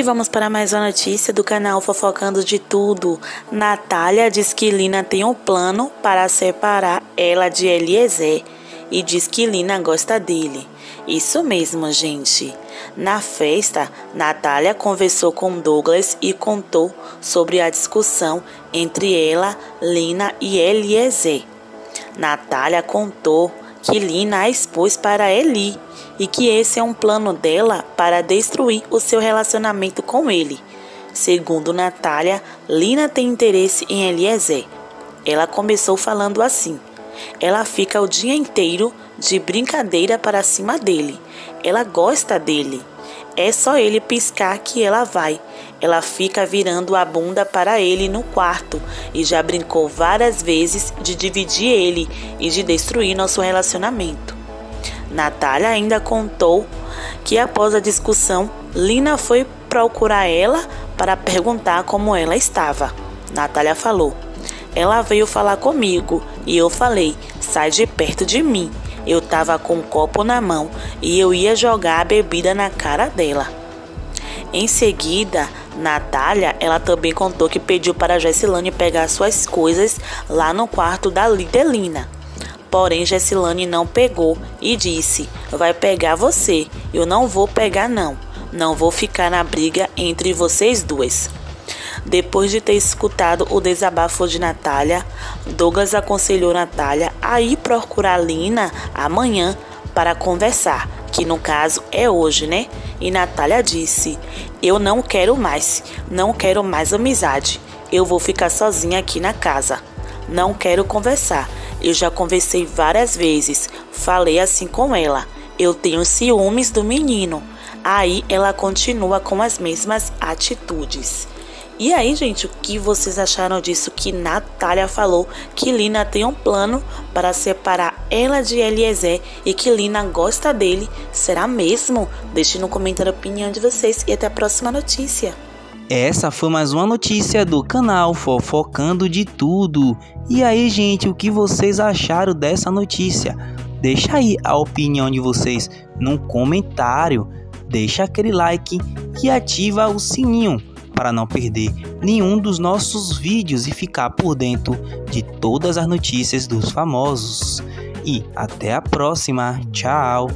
E vamos para mais uma notícia do canal Fofocando de Tudo. Natália diz que Lina tem um plano para separar ela de Eliezer e diz que Lina gosta dele. Isso mesmo, gente. Na festa, Natália conversou com Douglas e contou sobre a discussão entre ela, Lina e Eliezer. Natália contou que Lina a expôs para Eli e que esse é um plano dela para destruir o seu relacionamento com ele. Segundo Natália, Lina tem interesse em Eliezer. Ela começou falando assim: ela fica o dia inteiro de brincadeira para cima dele. Ela gosta dele. É só ele piscar que ela vai. Ela fica virando a bunda para ele no quarto e já brincou várias vezes de dividir ele e de destruir nosso relacionamento. Natália ainda contou que após a discussão, Lina foi procurar ela para perguntar como ela estava. Natália falou: Ela veio falar comigo e eu falei: sai de perto de mim. Eu estava com um copo na mão e eu ia jogar a bebida na cara dela. Em seguida, Natália, ela também contou que pediu para Jessilane pegar suas coisas lá no quarto da Lidelina. Porém, Jessilane não pegou e disse: Vai pegar você. Eu não vou pegar, não. Não vou ficar na briga entre vocês duas. Depois de ter escutado o desabafo de Natália, Douglas aconselhou Natália a ir procurar Lina amanhã para conversar, que no caso é hoje, né? E Natália disse: Eu não quero mais, não quero mais amizade. Eu vou ficar sozinha aqui na casa. Não quero conversar. Eu já conversei várias vezes, falei assim com ela. Eu tenho ciúmes do menino. Aí ela continua com as mesmas atitudes. E aí, gente, o que vocês acharam disso que Natália falou que Lina tem um plano para separar ela de Eliezer e que Lina gosta dele? Será mesmo? Deixe no comentário a opinião de vocês e até a próxima notícia. Essa foi mais uma notícia do canal Fofocando de Tudo. E aí, gente, o que vocês acharam dessa notícia? Deixa aí a opinião de vocês no comentário. Deixa aquele like e ativa o sininho para não perder nenhum dos nossos vídeos e ficar por dentro de todas as notícias dos famosos. E até a próxima. Tchau!